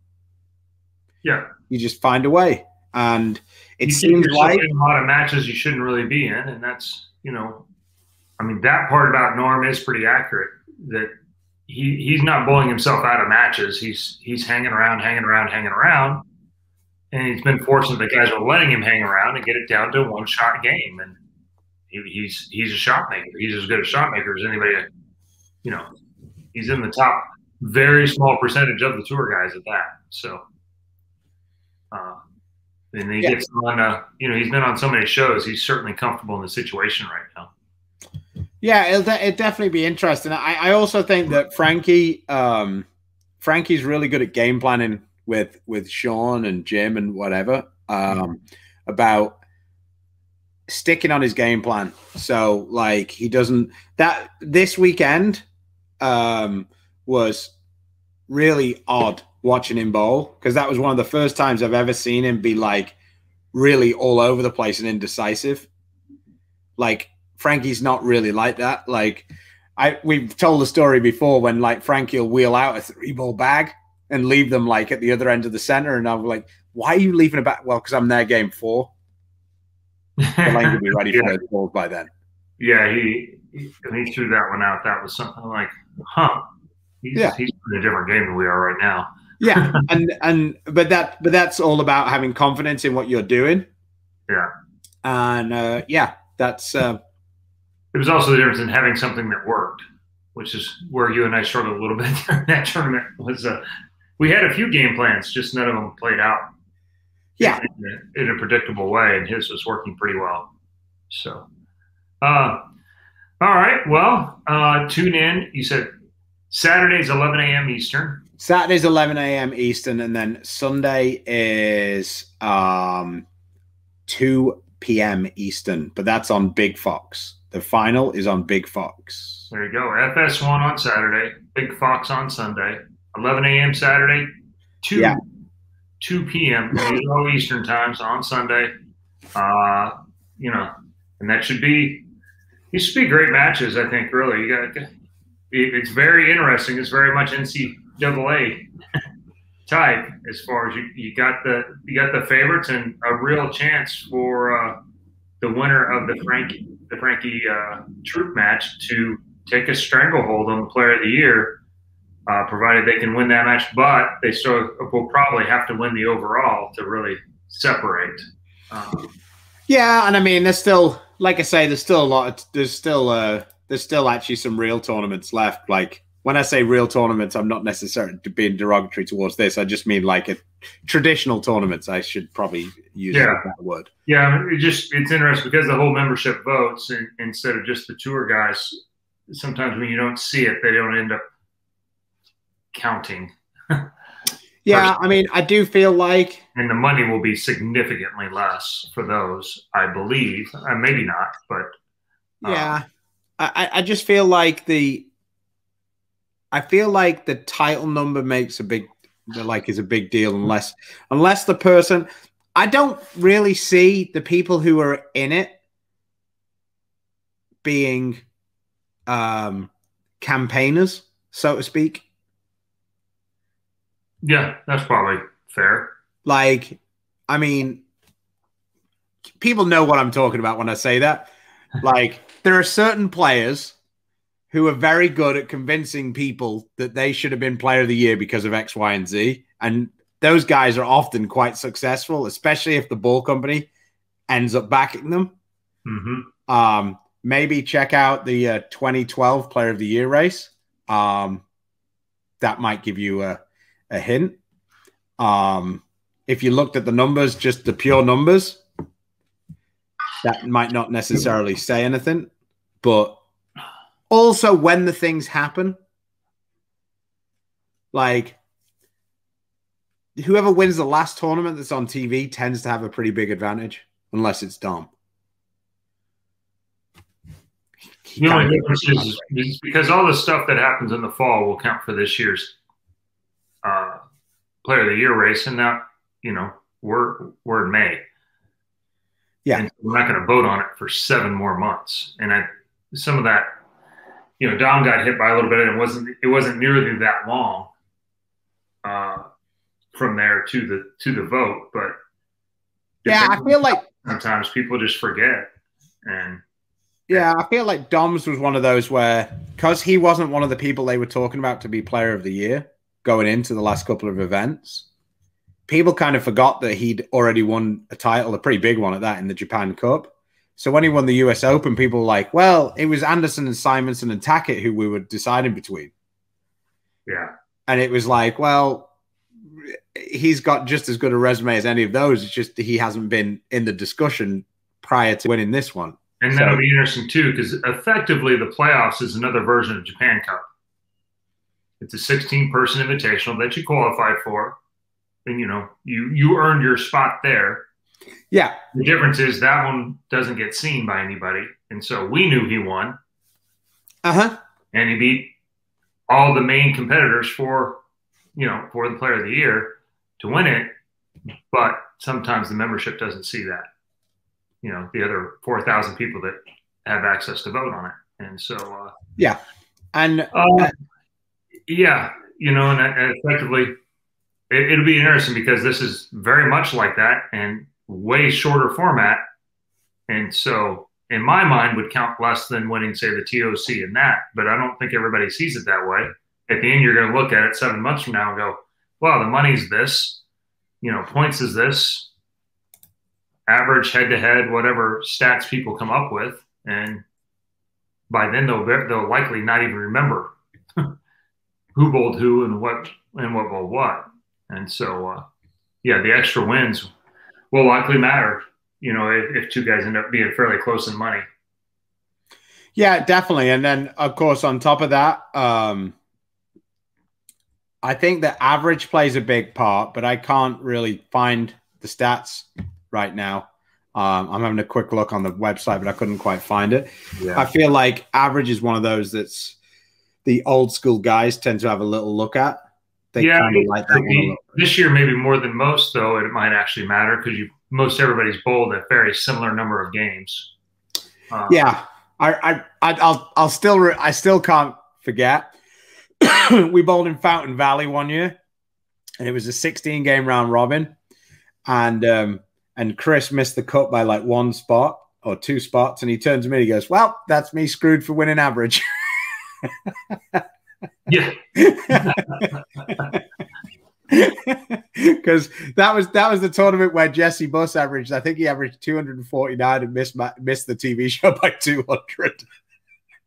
Yeah you just find a way. And it you seems like a lot of matches you shouldn't really be in, and that's you know, I mean that part about Norm is pretty accurate. That he he's not bowling himself out of matches. He's he's hanging around, hanging around, hanging around, and he's been fortunate the guys are letting him hang around and get it down to a one shot game. And he, he's he's a shot maker. He's as good a shot maker as anybody. You know, he's in the top very small percentage of the tour guys at that. So uh, and he yeah. gets on, uh, you know, he's been on so many shows. He's certainly comfortable in the situation right now. Yeah, it'll, de- it'll definitely be interesting. I, I also think that Frankie, um, Frankie's really good at game planning with with Sean and Jim and whatever um, about sticking on his game plan. So like he doesn't that this weekend um, was really odd watching him bowl because that was one of the first times I've ever seen him be like really all over the place and indecisive. Like Frankie's not really like that. Like I we've told the story before when like Frankie will wheel out a three ball bag and leave them like at the other end of the center, and I'm like, why are you leaving a bag? Well, because I'm there game four. The lane will be ready yeah. for those balls by then. Yeah, he, he he threw that one out. That was something like, huh? He's, yeah. he's in a different game than we are right now yeah, and and but that but that's all about having confidence in what you're doing. Yeah, and uh, yeah, that's. Uh, it was also the difference in having something that worked, which is where you and I struggled a little bit during that tournament. Was uh, we had a few game plans, just none of them played out. Yeah, in a, in a predictable way, and his was working pretty well. So, uh, all right. Well, uh, tune in. You said Saturday's 11 a.m. Eastern. Saturday's 11 a.m. Eastern, and then Sunday is um, 2 p.m. Eastern, but that's on Big Fox. The final is on Big Fox. There you go. FS1 on Saturday, Big Fox on Sunday, 11 a.m. Saturday, 2, yeah. 2 p.m. Eastern times on Sunday. Uh, you know, and that should be, these should be great matches, I think, really. You got, it's very interesting. It's very much NC double A type as far as you, you got the you got the favorites and a real chance for uh, the winner of the Frankie the Frankie uh, Troup match to take a stranglehold on the Player of the Year, uh, provided they can win that match. But they still will probably have to win the overall to really separate. Um, yeah, and I mean, there's still, like I say, there's still a lot. Of, there's still uh, there's still actually some real tournaments left. Like when I say real tournaments, I'm not necessarily being derogatory towards this. I just mean like a, traditional tournaments. I should probably use Yeah. that word. Yeah, it just it's interesting because the whole membership votes and, instead of just the tour guys. Sometimes when you don't see it, they don't end up counting, Yeah, I mean, I do feel like and the money will be significantly less for those. I believe, uh, maybe not, but Yeah, I, I- I just feel like the, I feel like the title number makes a big, like is a big deal unless, unless the person, I don't really see the people who are in it being, um, campaigners, so to speak. yeah, that's probably fair. Like, I mean, people know what I'm talking about when I say that. Like, there are certain players who are very good at convincing people that they should have been player of the year because of X, Y, and Z. And those guys are often quite successful, especially if the ball company ends up backing them. hmm Um, maybe check out the uh, 2012 Player of the Year race. Um, that might give you a, a hint. Um, if you looked at the numbers, just the pure numbers, that might not necessarily say anything. But also, when the things happen, like whoever wins the last tournament that's on TV tends to have a pretty big advantage, unless it's Dom. He The only difference is, is because all the stuff that happens in the fall will count for this year's uh, Player of the Year race, and now you know we're we're in May. Yeah. and we're not going to vote on it for seven more months. And I some of that, you know, Dom got hit by a little bit, and it wasn't it wasn't nearly that long uh, from there to the to the vote, but Yeah, I feel like sometimes people just forget and. yeah, I feel like Dom's was one of those where because he wasn't one of the people they were talking about to be player of the year going into the last couple of events, people kind of forgot that he'd already won a title, a pretty big one at that in the Japan Cup. So when he won the US Open, people were like, well, it was Anderson and Simonsen and Tackett who we were deciding between. Yeah, And it was like, well, he's got just as good a resume as any of those. It's just that he hasn't been in the discussion prior to winning this one. And that'll be interesting too, because effectively the playoffs is another version of Japan Cup. It's a 16 person invitational that you qualified for. And you know, you you earned your spot there. Yeah. The difference is that one doesn't get seen by anybody. And so we knew he won Uh huh. and he beat all the main competitors for you know, for the player of the year to win it. But sometimes the membership doesn't see that. You know, the other 4,000 people that have access to vote on it. And so, uh, Yeah. And Uh, yeah, you know, and, and effectively, it, it'll be interesting because this is very much like that and way shorter format, and so in my mind would count less than winning, say, the TOC and that. But I don't think everybody sees it that way. At the end, you're going to look at it seven months from now and go, "Well, the money's this, you know, points is this." Average head to head, whatever stats people come up with, and by then they'll they'll likely not even remember who bowled who and what and what bowled what. And so, uh, yeah, the extra wins will likely matter. You know, if, if two guys end up being fairly close in money. yeah, definitely. And then, of course, on top of that, um, I think the average plays a big part, but I can't really find the stats right now. Um, I'm having a quick look on the website, but I couldn't quite find it. I feel like average is one of those that's the old school guys tend to have a little look at. They Yeah, kind of like that Could one a be- this year, maybe more than most, though, it might actually matter because you most everybody's bowled a very similar number of games. Uh, Yeah, I, I, I I'll, I'll still, I still can't forget. we bowled in Fountain Valley one year, and it was a 16 game round robin, and um, and Chris missed the cut by like one spot or two spots, and he turns to me, and he goes, "Well, that's me screwed for winning average." yeah, because that was that was the tournament where Jesse Buss averaged. I think he averaged 249 and missed missed the TV show by 200.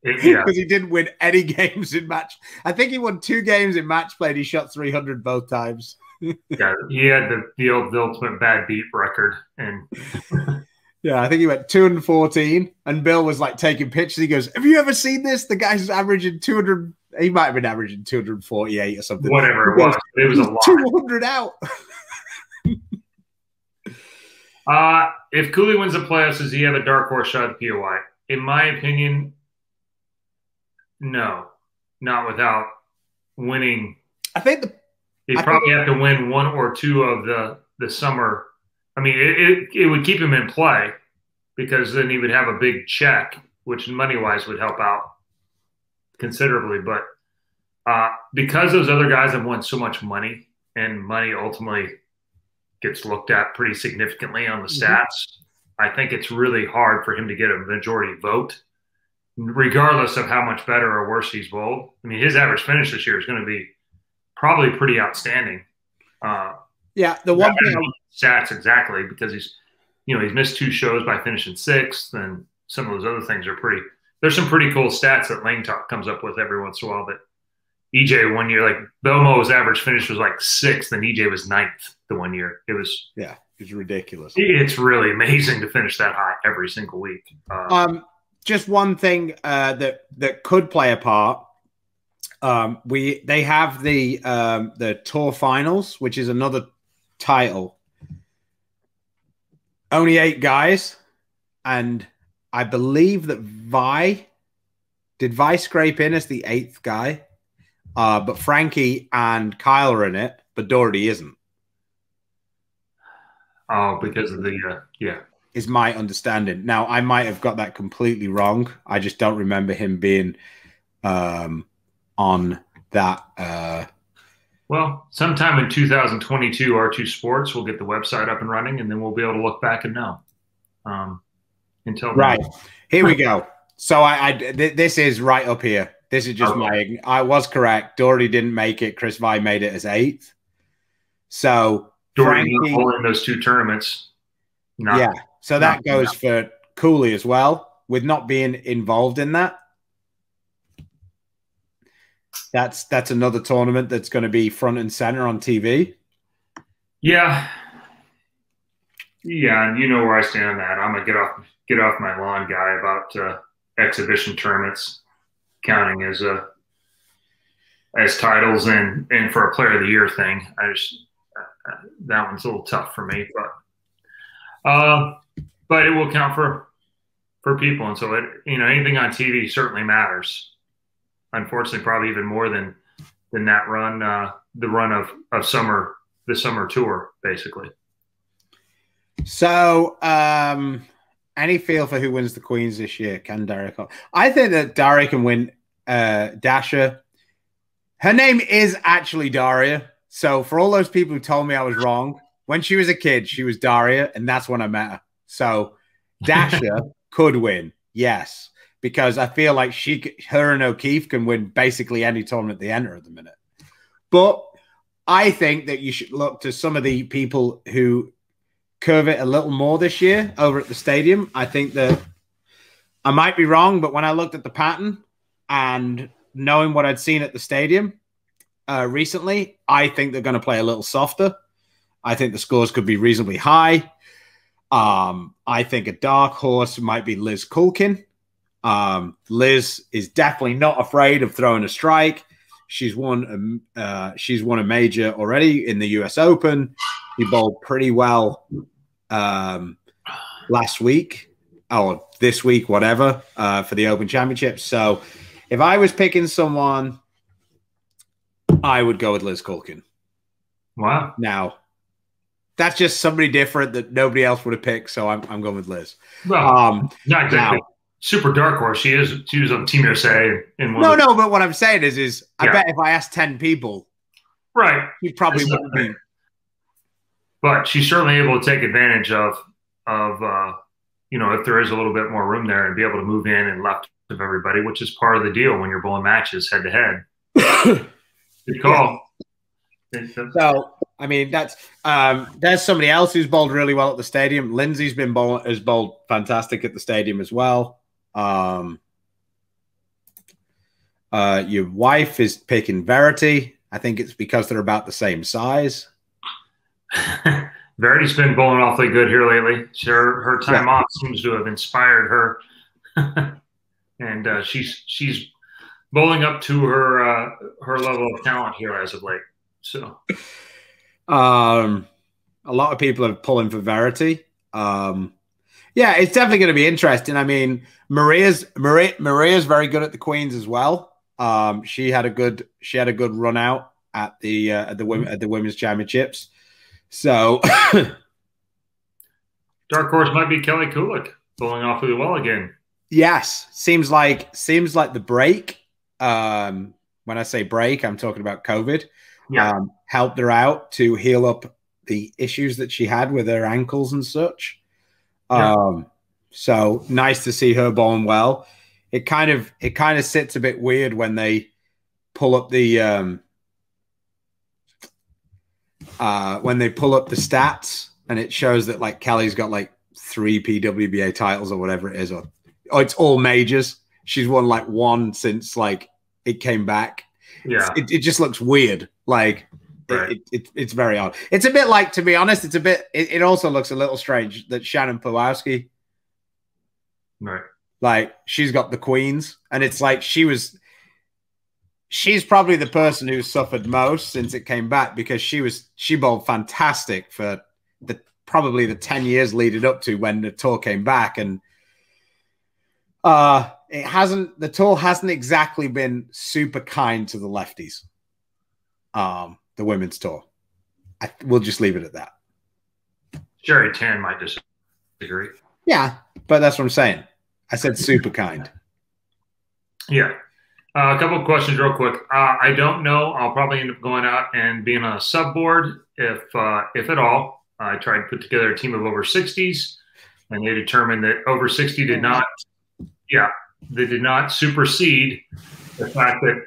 Because yeah. he didn't win any games in match. I think he won two games in match play. And he shot 300 both times. yeah, he had the, the, old, the ultimate bad beat record. And yeah, I think he went 214. And Bill was like taking pictures. He goes, Have you ever seen this? The guy's averaging 200. He might have been averaging 248 or something. Whatever it was. It was a lot. 200 out. uh, if Cooley wins the playoffs, does he have a dark horse shot at POY? In my opinion, no, not without winning. I think the he probably think, have to win one or two of the the summer. I mean, it, it, it would keep him in play because then he would have a big check, which money wise would help out considerably. But uh, because those other guys have won so much money, and money ultimately gets looked at pretty significantly on the mm-hmm. stats, mm-hmm. I think it's really hard for him to get a majority vote regardless of how much better or worse he's bowled. I mean, his average finish this year is going to be probably pretty outstanding. Uh, yeah, the one thing stats exactly because he's, you know, he's missed two shows by finishing sixth, and some of those other things are pretty. There's some pretty cool stats that Lane Talk comes up with every once in a while. That EJ one year, like Belmo's average finish was like sixth, and EJ was ninth the one year. It was yeah, it's ridiculous. It's really amazing to finish that high every single week. Uh, um, just one thing uh, that that could play a part. Um, we they have the um, the tour finals, which is another title. Only eight guys, and I believe that Via did Via scrape in as the eighth guy, uh, but Frankie and Kyle are in it, but Doherty isn't. Oh, because of the uh, yeah is my understanding. Now, I might have got that completely wrong. I just don't remember him being um, on that. Uh... Well, sometime in 2022, R2 Sports will get the website up and running, and then we'll be able to look back and know. Um, until right here we go. So I, I th- this is right up here. This is just okay. my. I was correct. Dory didn't make it. Chris Via made it as eighth. So Doherty in those two tournaments. Not, yeah. So that goes for Cooley as well, with not being involved in that. That's that's another tournament that's going to be front and center on TV. Yeah, yeah, and you know where I stand on that. I'm gonna get off get off my lawn guy about uh, exhibition tournaments counting as a uh, as titles and and for a player of the year thing. I just uh, that one's a little tough for me, but uh, but it will count for for people, and so it you know anything on TV certainly matters. Unfortunately, probably even more than than that run, uh, the run of of summer the summer tour, basically. So, um, any feel for who wins the Queens this year? Can Derek? I think that Daria can win. Uh, Dasha. Her name is actually Daria. So for all those people who told me I was wrong, when she was a kid, she was Daria, and that's when I met her. So Dasha could win, yes, because I feel like she, her and O'Keefe can win basically any tournament they enter at the minute. But I think that you should look to some of the people who curve it a little more this year over at the stadium. I think that I might be wrong, but when I looked at the pattern and knowing what I'd seen at the stadium uh, recently, I think they're going to play a little softer. I think the scores could be reasonably high. Um, I think a dark horse might be Liz Kuhlkin. Um, Liz is definitely not afraid of throwing a strike. She's won a, uh, she's won a major already in the U.S. Open. He bowled pretty well um, last week or this week, whatever, uh, for the Open Championship. So, if I was picking someone, I would go with Liz Kuhlkin. Wow. Now, that's just somebody different that nobody else would have picked. So I'm, I'm going with Liz. Well, um, not exactly. Now, Super dark horse. She is. She was on Team USA. In one no, no. But what I'm saying is, is I bet if I asked ten people, right, she probably wouldn't be. But she's certainly able to take advantage of of uh, you know if there is a little bit more room there and be able to move in and left of everybody, which is part of the deal when you're bowling matches head to head. Good call. Yeah. So I mean, that's um, there's somebody else who's bowled really well at the stadium. Lindsay's been bowled has bowled fantastic at the stadium as well. Um, Uh, your wife is picking Verity. I think it's because they're about the same size. Verity's been bowling awfully good here lately. Her her time yeah. off seems to have inspired her, and uh, she's she's bowling up to her uh, her level of talent here as of late. So, um, a lot of people are pulling for Verity. Um, yeah, it's definitely going to be interesting. I mean, Maria's Maria Maria's very good at the Queens as well. Um, she had a good she had a good run out at the uh, at the women at the women's championships. So, dark horse might be Kelly Kulick pulling off really well again. Yes, seems like seems like the break. Um, when I say break, I'm talking about COVID. Yeah. Um, helped her out to heal up the issues that she had with her ankles and such. Yeah. Um, so nice to see her bowling well. It kind of it kind of sits a bit weird when they pull up the um, uh, when they pull up the stats and it shows that like Kelly's got like three PWBA titles or whatever it is, or, or it's all majors. She's won like one since like it came back. Yeah, it, it just looks weird. Like right. it, it, it's very odd. It's a bit like, to be honest, it's a bit. It, it also looks a little strange that Shannon Pluhowsky, right, like she's got the queens, and it's like she was. She's probably the person who suffered most since it came back because she was she bowled fantastic for the probably the ten years leading up to when the tour came back, and uh it hasn't the tour hasn't exactly been super kind to the lefties. Um, the women's tour. I, we'll just leave it at that. Cherie Tan might disagree. Yeah, but that's what I'm saying. I said super kind. Yeah. Uh, a couple of questions, real quick. Uh, I don't know. I'll probably end up going out and being on a sub board, if uh, if at all. I tried to put together a team of over 60s, and they determined that over 60 did not. Yeah, they did not supersede the fact that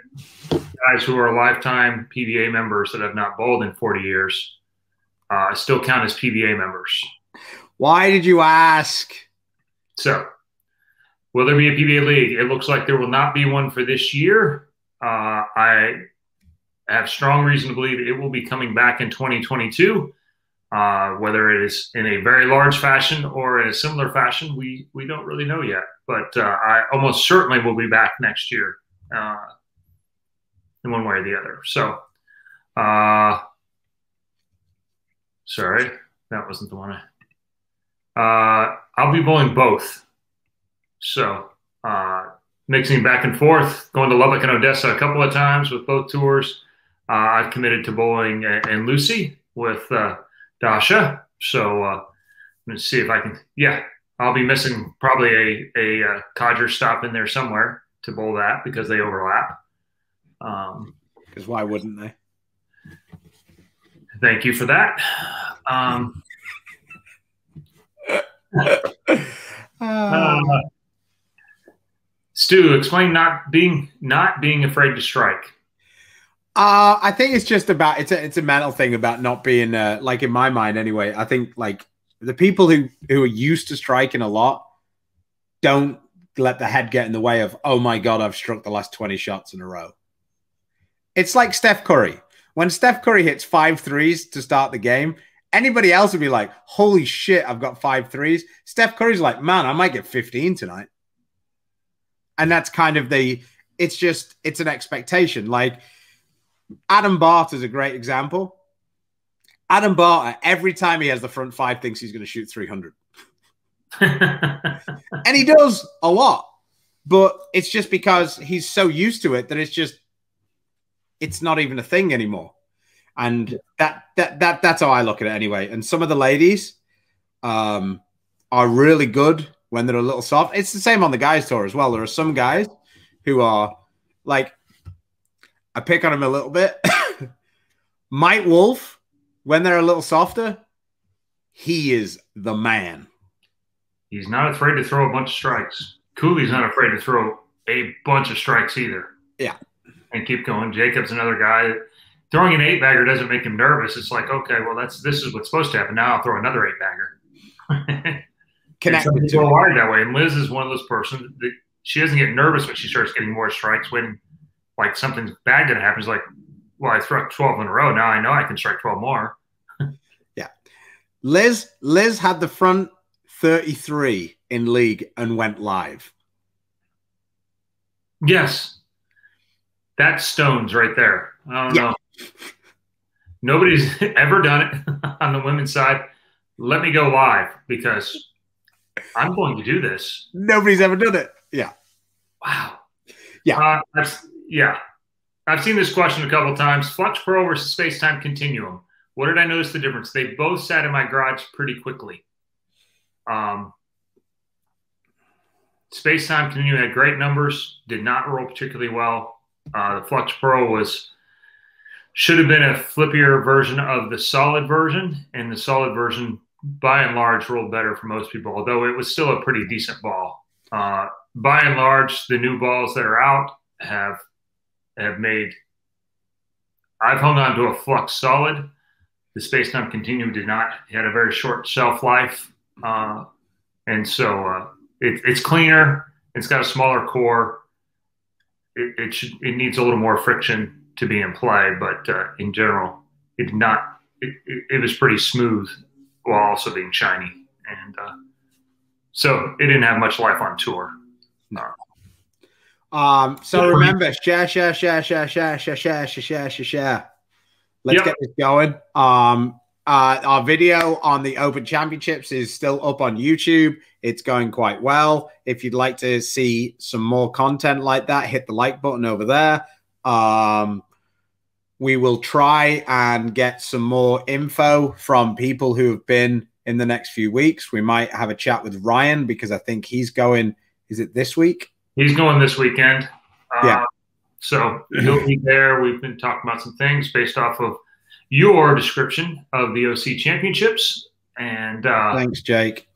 guys who are lifetime PBA members that have not bowled in 40 years uh, still count as PBA members. Why did you ask? So, will there be a PBA league? It looks like there will not be one for this year. Uh, I have strong reason to believe it will be coming back in 2022. Uh, whether it is in a very large fashion or in a similar fashion, we we don't really know yet. But uh, I almost certainly will be back next year. Uh, in one way or the other. So, uh, sorry, that wasn't the one. I, uh, I'll be bowling both. So, uh, mixing back and forth, going to Lubbock and Odessa a couple of times with both tours. Uh, I've committed to bowling and Lucy with uh, Dasha. So, uh, let's see if I can. Yeah, I'll be missing probably a a, a codger stop in there somewhere to bowl that because they overlap. Um, because why wouldn't they? Thank you for that. Um, uh, Stu, explain not being not being afraid to strike. Uh, I think it's just about it's a it's a mental thing about not being uh, like in my mind anyway. I think like the people who who are used to striking a lot don't let the head get in the way of oh my god I've struck the last twenty shots in a row. It's like Steph Curry. When Steph Curry hits five threes to start the game, anybody else would be like, holy shit, I've got five threes. Steph Curry's like, man, I might get 15 tonight. And that's kind of the, it's just, it's an expectation. Like Adam Barta is a great example. Adam Barta, every time he has the front five, thinks he's going to shoot 300. And he does a lot. But it's just because he's so used to it that it's just it's not even a thing anymore. And that that that that's how I look at it anyway. And some of the ladies um, are really good when they're a little soft. It's the same on the guys tour as well. There are some guys who are like I pick on him a little bit. Mike Wolfe, when they're a little softer, he is the man. He's not afraid to throw a bunch of strikes. Cooley's not afraid to throw a bunch of strikes either. Yeah and keep going. Jacob's another guy. Throwing an eight bagger doesn't make him nervous. It's like, okay, well, that's this is what's supposed to happen. Now I'll throw another eight bagger. Connected to wired that way. And Liz is one of those persons that she doesn't get nervous when she starts getting more strikes when like something's bad gonna happen. It's like, well, I struck twelve in a row. Now I know I can strike twelve more. yeah, Liz Liz had the front thirty three in league and went live. Yes, that's stones right there. I don't yeah. know. Nobody's ever done it on the women's side. Let me go live because I'm going to do this. Nobody's ever done it. Yeah. Wow. Yeah. Uh, I've, yeah. I've seen this question a couple times. Flux Pro versus Space Time Continuum. What did I notice the difference? They both sat in my garage pretty quickly. Um, Space Time Continuum had great numbers, did not roll particularly well. Uh, the Flux Pro was should have been a flippier version of the solid version, and the solid version by and large rolled better for most people, although it was still a pretty decent ball. Uh, by and large, the new balls that are out have have made. I've hung on to a flux solid. The space time continuum did not. It had a very short shelf life, uh, and so uh, it, it's cleaner. It's got a smaller core. It, it should. It needs a little more friction to be in play, but uh, in general, it did not. It, it, was pretty smooth while also being shiny. And uh, so it didn't have much life on tour. No. Um, so remember, share, share, share, share, share, share, share, share, share, share. Let's yep. get this going. Um, uh, our video on the Open Championships is still up on YouTube. It's going quite well. If you'd like to see some more content like that, hit the like button over there. Um, we will try and get some more info from people who have been in the next few weeks. We might have a chat with Ryan because I think he's going. Is it this week? He's going this weekend. Uh, yeah. So he'll be there. We've been talking about some things based off of your description of the OC championships. And uh, thanks, Jake.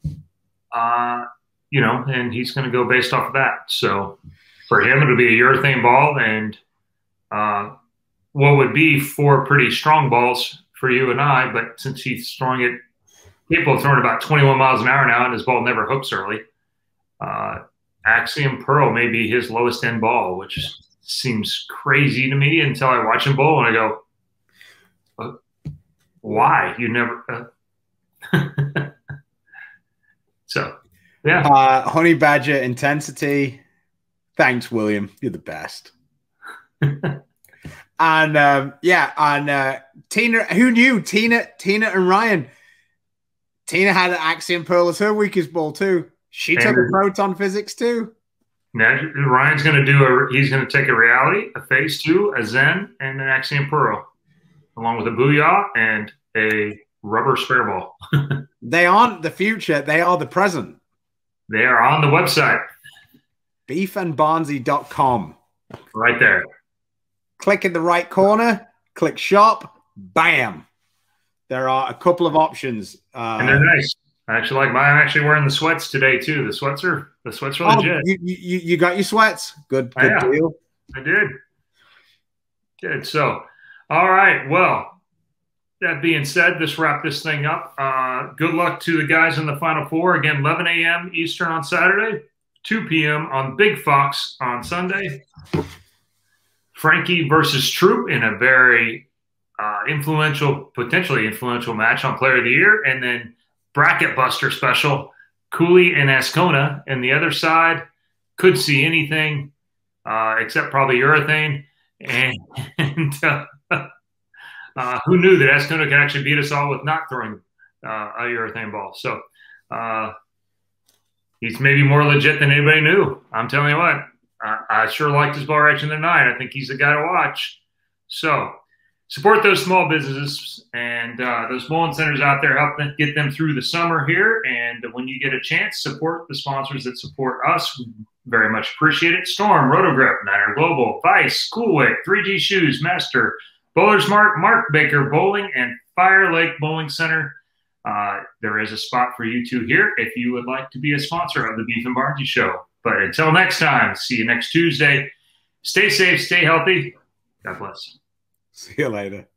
Uh, you know, and he's going to go based off of that. So for him, it'll be a urethane ball and uh, what would be four pretty strong balls for you and I, but since he's throwing it, people are throwing about 21 miles an hour now, and his ball never hooks early. Uh, Axiom Pearl may be his lowest end ball, which seems crazy to me until I watch him bowl and I go, "Why you never?" Uh. so, yeah. Uh, honey Badger intensity. Thanks, William. You're the best. And um, yeah, and uh, Tina, who knew Tina, Tina and Ryan? Tina had an Axiom Pearl as her weakest ball too. She and took a Proton Physix too. Now Ryan's going to do a. He's going to take a reality, a phase two, a Zen, and an Axiom Pearl, along with a Booyah and a rubber spare ball. they aren't the future; they are the present. They are on the website. Beefandbarnzy.com. Right there click in the right corner, click shop, bam. There are a couple of options. Uh, and they're nice. I actually like mine. I'm actually wearing the sweats today too. The sweats are the sweats are oh, legit. You, you, you got your sweats. Good, good I deal. I did. Good. So, all right. Well, that being said, let's wrap this thing up. Uh, good luck to the guys in the final four. Again, 11 a.m. Eastern on Saturday, 2 p.m. on Big Fox on Sunday. Frankie versus Troup in a very uh, influential, potentially influential match on Player of the Year, and then bracket buster special, Cooley and Azcona. And the other side could see anything uh, except probably urethane. And, and uh, who knew that Azcona could actually beat us all with not throwing uh, a urethane ball? So uh, he's maybe more legit than anybody knew. I'm telling you what. I, I sure liked his ball action tonight. I think he's a guy to watch. So support those small businesses and uh, those bowling centers out there. Help them get them through the summer here. And when you get a chance, support the sponsors that support us. We very much appreciate it. Storm, Rotogrip, Niner Global, Vice, Coolwick, 3G Shoes, Master, Bowlers Mark, Mark Baker Bowling, and Fire Lake Bowling Center. Uh, there is a spot for you two here if you would like to be a sponsor of the Beef and Barnzy Show. But until next time, see you next Tuesday. Stay safe, stay healthy. God bless. See you later.